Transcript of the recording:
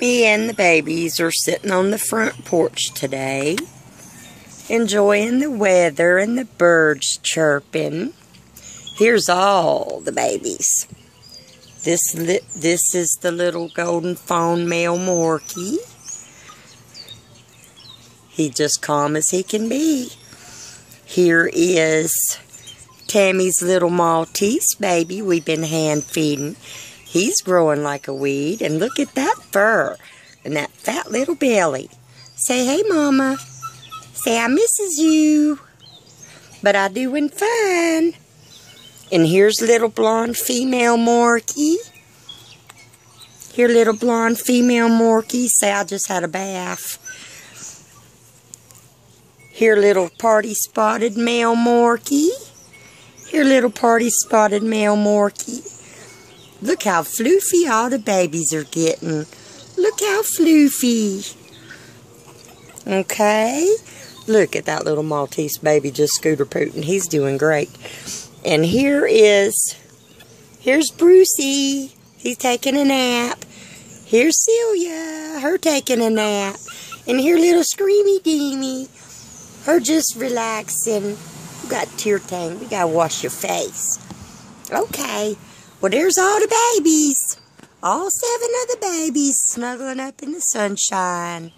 Me and the babies are sitting on the front porch today, enjoying the weather and the birds chirping. Here's all the babies. This this is the little golden fawn male Morkie. He just calm as he can be. Here is Tammy's little Maltese baby we've been hand feeding. He's growing like a weed. And look at that fur and that fat little belly. Say, hey, Mama. Say, I misses you. But I doing fine. And here's little blonde female Morkie. Here, little blonde female Morkie. Say, I just had a bath. Here, little party spotted male Morkie. Here, little party spotted male Morkie. Look how floofy all the babies are getting. Look how floofy. Okay. Look at that little Maltese baby just scooter pooting. He's doing great. And here is, here's Brucey. He's taking a nap. Here's Celia. Her taking a nap. And here little Screamy Deemy. Her just relaxing. You got tear tank. We gotta wash your face. Okay. Well, there's all the babies. All seven of the babies snuggling up in the sunshine.